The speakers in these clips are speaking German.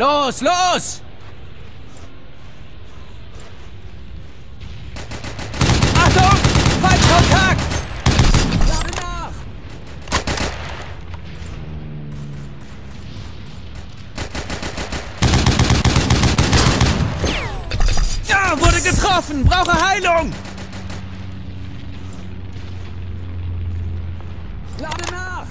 Los, los! Achtung! Feindkontakt! Lade nach! Ja, wurde getroffen! Brauche Heilung! Lade nach!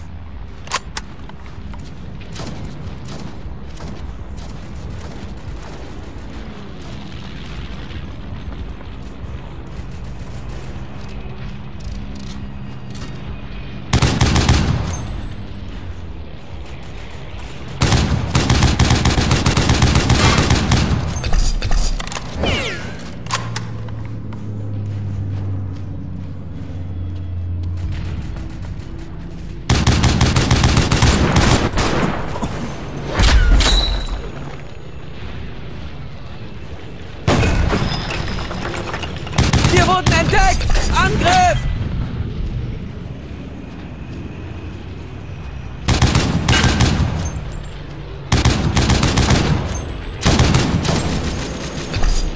Wurden entdeckt! Angriff!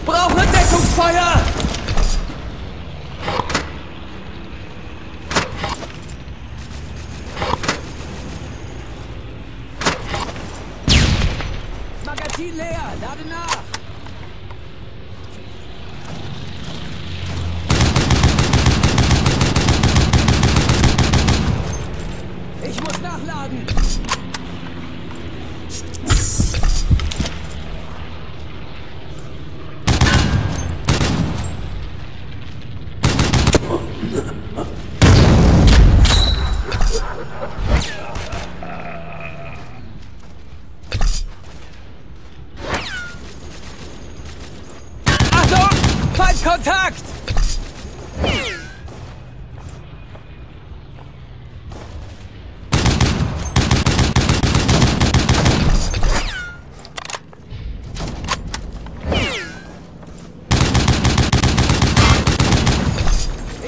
Brauche Deckungsfeuer! Magazin leer! Lade nach! Ich muss nachladen. Achtung! Feindkontakt!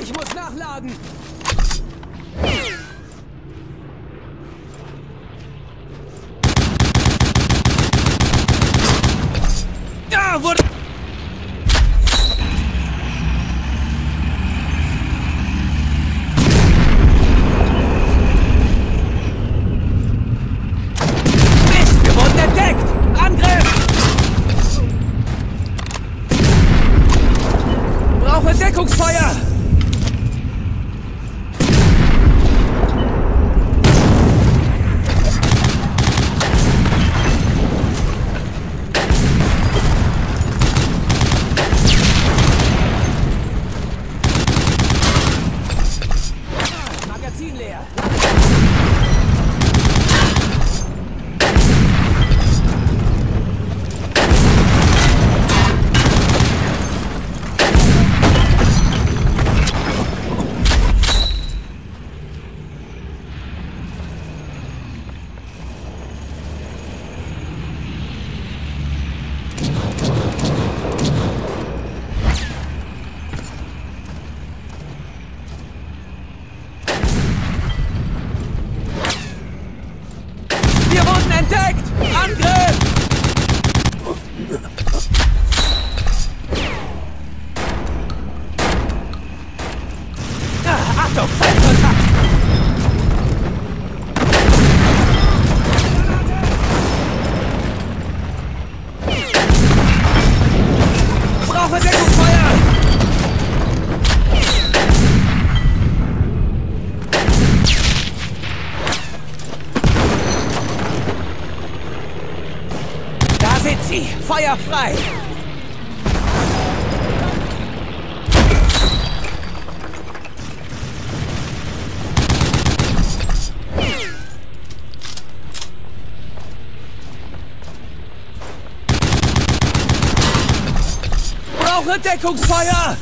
Ich muss nachladen. Da wurde... Mist, wir wurden entdeckt! Angriff! Brauche Deckungsfeuer! Magazin leer. Wir wurden entdeckt! Angriff! Sie! Feuer frei! Brauche Deckungsfeuer!